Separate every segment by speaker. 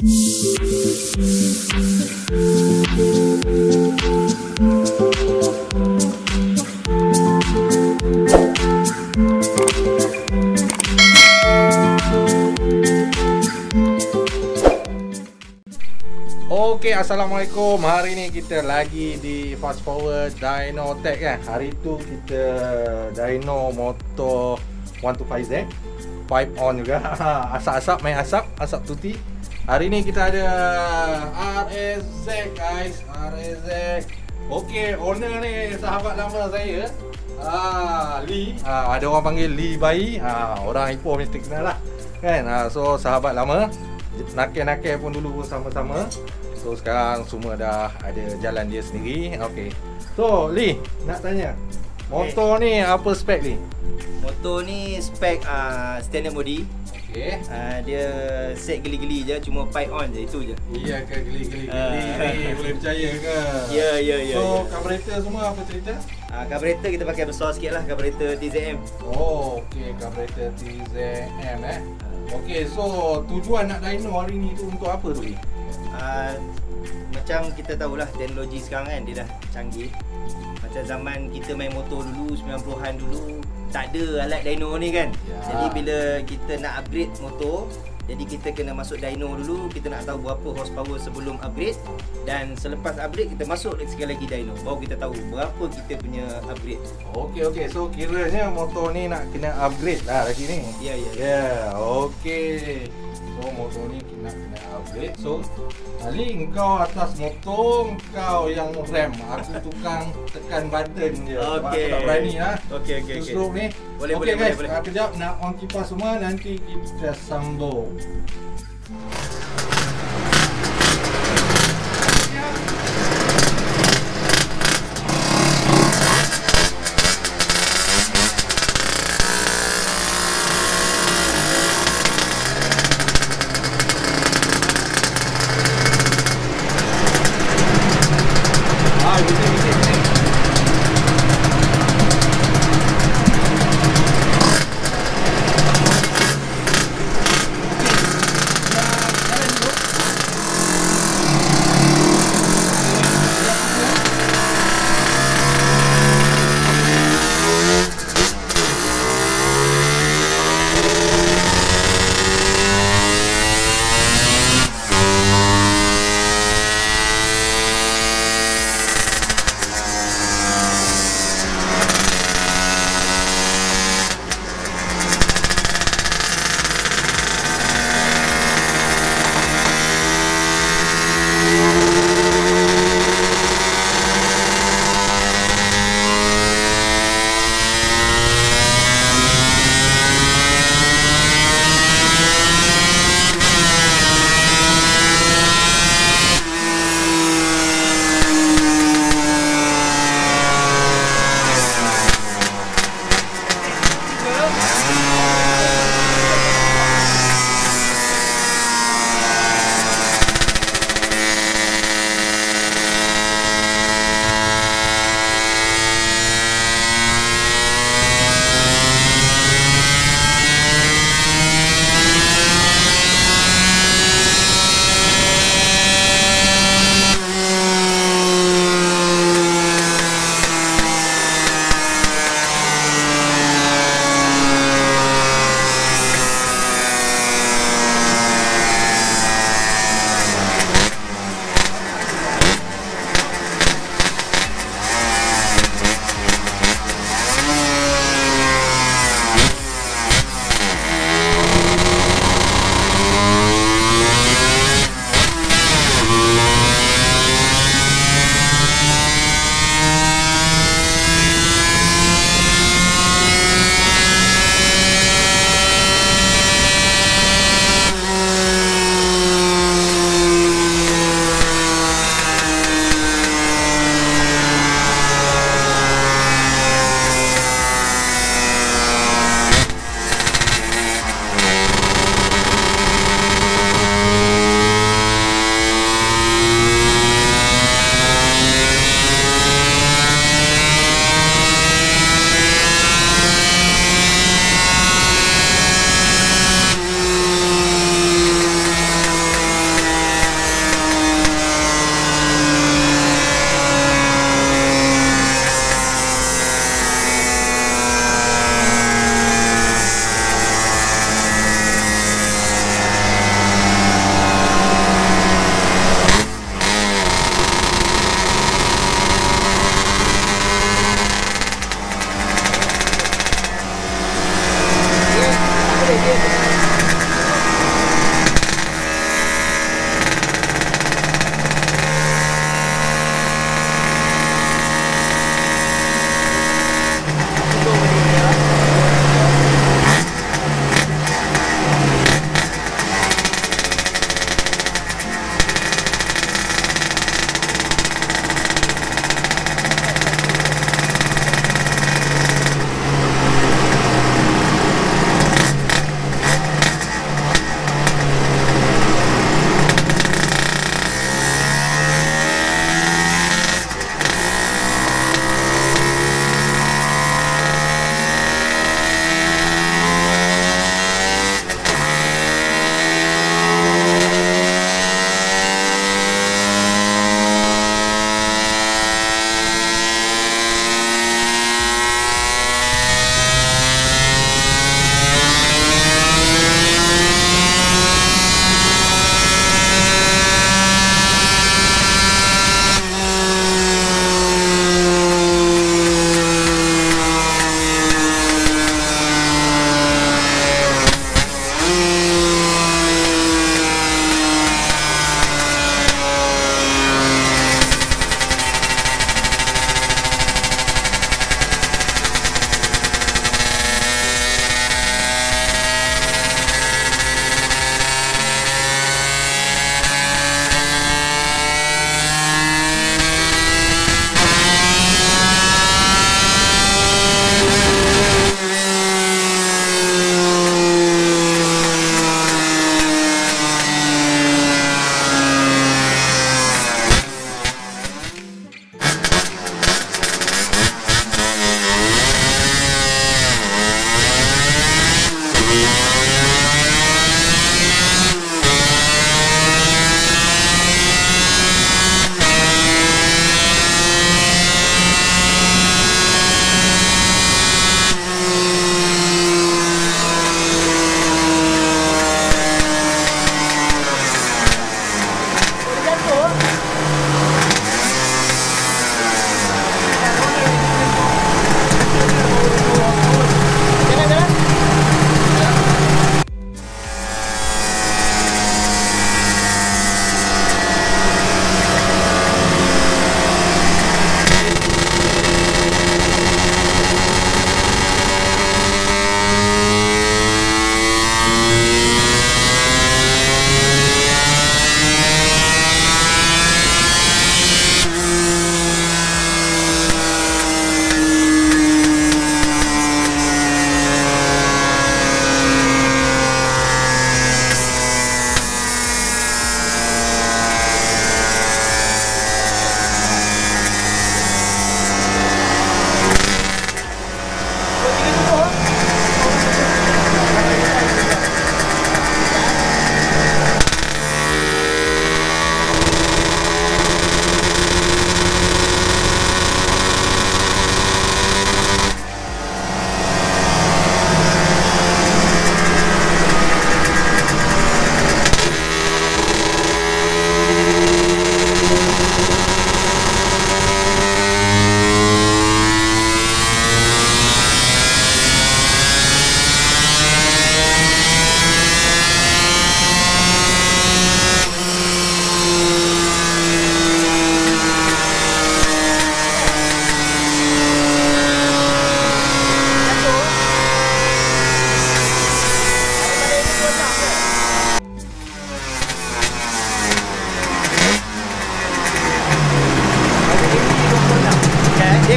Speaker 1: Okey, Assalamualaikum. Hari ni kita lagi di Fast Forward Dino Tech kan. Hari tu kita Dino motor 125Z. Pipe on juga. Asap-asap, main asap, asap tuti. Hari ni kita ada RSZ guys. RSZ. Okey, owner ni sahabat lama saya. Ah, Lee. Ah, ada orang panggil Lee Bayi. Ah, orang Ipoh mesti kenal lah. Kan? Ah, so sahabat lama. Nakal-nakal pun dulu pun sama-sama. So sekarang semua dah ada jalan dia sendiri. Okey. So Lee, nak tanya. Motor ni apa spek ni?
Speaker 2: Motor ni spek uh, standard body.
Speaker 1: Okey.
Speaker 2: Uh, dia set geli-geli je cuma pipe on je itu je.
Speaker 1: Iya ke geli-geli
Speaker 2: Ah.
Speaker 1: boleh percaya ke?
Speaker 2: Ya ya ya.
Speaker 1: So
Speaker 2: ya.
Speaker 1: carburetor semua apa cerita?
Speaker 2: Uh, carburetor kita pakai besar sikit lah carburetor TZM.
Speaker 1: Oh, okey carburetor TZM eh. Okey, so tujuan nak dyno hari ni tu untuk apa tu Lee?
Speaker 2: Uh, macam kita tahulah teknologi sekarang kan dia dah canggih. Macam zaman kita main motor dulu 90-an dulu tak ada alat dyno ni kan.
Speaker 1: Ya.
Speaker 2: Jadi bila kita nak upgrade motor jadi kita kena masuk dyno dulu, kita nak tahu berapa horsepower sebelum upgrade dan selepas upgrade kita masuk sekali lagi dyno. Baru kita tahu berapa kita punya upgrade.
Speaker 1: Okey okey, so kiranya motor ni nak kena upgrade lah lagi ni.
Speaker 2: Ya ya.
Speaker 1: Ya, yeah, okey. So motor ni kena kena upgrade. So Ali engkau atas motor, engkau yang rem. Aku tukang tekan button je. Sebab
Speaker 2: Okey.
Speaker 1: Aku tak berani lah.
Speaker 2: Okey okey
Speaker 1: Itu
Speaker 2: okey.
Speaker 1: stroke ni.
Speaker 2: Boleh,
Speaker 1: Okey
Speaker 2: boleh,
Speaker 1: guys,
Speaker 2: boleh,
Speaker 1: boleh. kejap nak on kipas semua nanti kita sambung.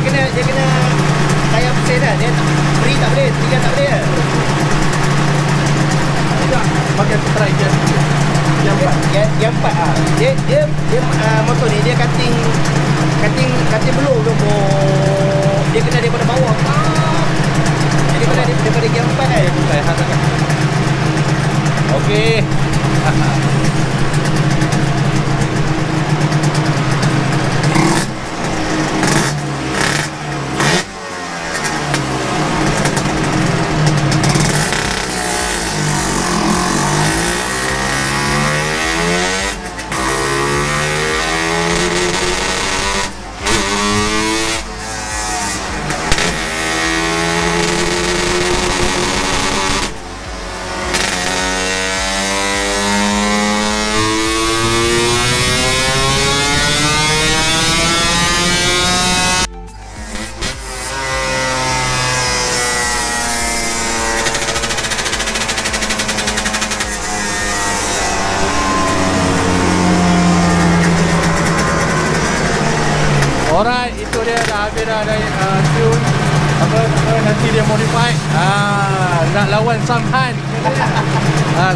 Speaker 2: Kena dia kena tayar pesen dah. Dia tak free tak boleh, tiga tak boleh.
Speaker 1: Tidak pakai try dia. Yang empat.
Speaker 2: Yang yang empat ah. Dia dia dia uh, motor ni dia cutting cutting cutting belum tu. Oh, dia kena daripada bawah. Ah. Jadi kena daripada, daripada gear empat kan.
Speaker 1: Saya hantarkan. Okey. Alright, itu dia dah habis dah dari uh, tune apa, apa nanti dia modify. Ah, nak lawan Samhan. ah,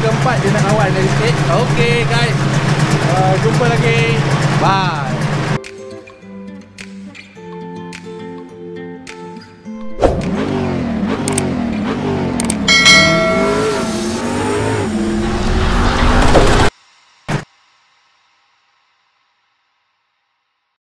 Speaker 1: 34 dia nak lawan dari sikit. Okay guys. Uh, jumpa lagi. Bye.